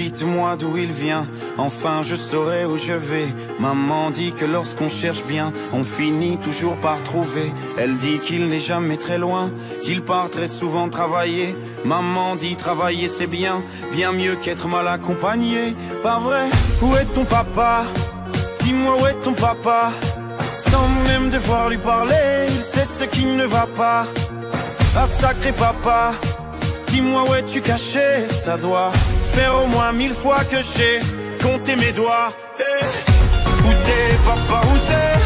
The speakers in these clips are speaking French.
dites-moi d'où il vient, enfin je saurai où je vais. Maman dit que lorsqu'on cherche bien, on finit toujours par trouver. Elle dit qu'il n'est jamais très loin, qu'il part très souvent travailler. Maman dit travailler c'est bien, bien mieux qu'être mal accompagné. Pas vrai? Où est ton papa? Dis-moi où est ton papa Sans même devoir lui parler, il sait ce qui ne va pas. Ah sacré papa, dis-moi où es-tu caché Ça doit faire au moins mille fois que j'ai compté mes doigts. Eh, Où t'es papa, où t'es?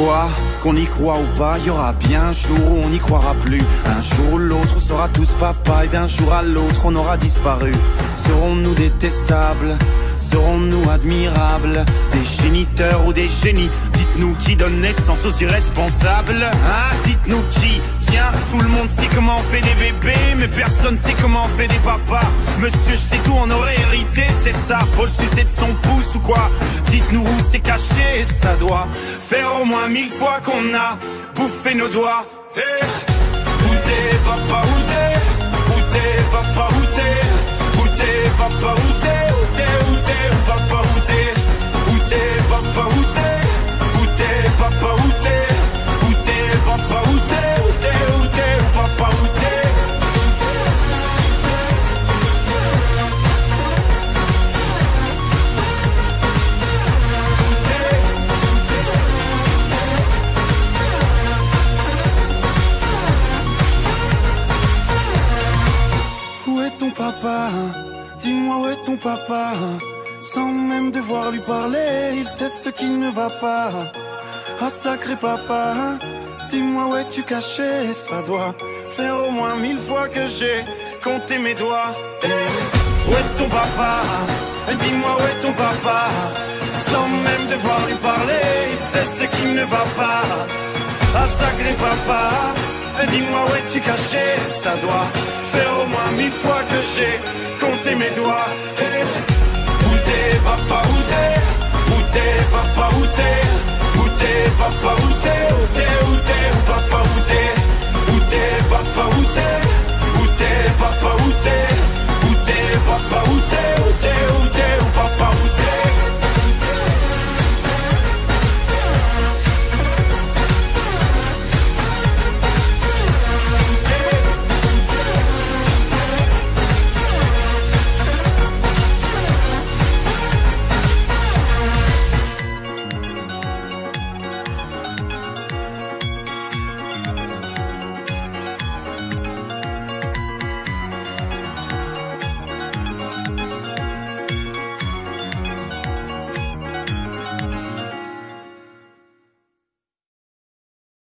Quoi Qu'on y croit ou pas, y aura bien un jour où on n'y croira plus. Un jour ou l'autre, on sera tous papa et d'un jour à l'autre, on aura disparu. Serons-nous détestables? Serons-nous admirables Des géniteurs ou des génies Dites-nous qui donne naissance aux irresponsables Hein Dites-nous qui Tiens, tout le monde sait comment on fait des bébés Mais personne sait comment on fait des papas. Monsieur, je sais tout, on aurait hérité, c'est ça. Faut le sucer de son pouce ou quoi Dites-nous où c'est caché, ça doit Faire au moins mille fois qu'on a Bouffé nos doigts. Eh, Où papa, où papa, où t'es? Où t'es papa, où t'es? Où t'es papa, où t'es? Où t'es, où t'es, papa, où t'es? Où est ton papa? Dis-moi où est ton papa? Sans même devoir lui parler, il sait ce qui ne va pas. Ah sacré papa, dis-moi où es-tu caché? Ça doit faire au moins mille fois que j'ai compté mes doigts. Eh, où est ton papa? Hein Dis-moi où est ton papa? Sans même devoir lui parler, il sait ce qui ne va pas. Ah sacré papa, dis-moi où es-tu caché? Ça doit faire au moins mille fois que j'ai compté mes doigts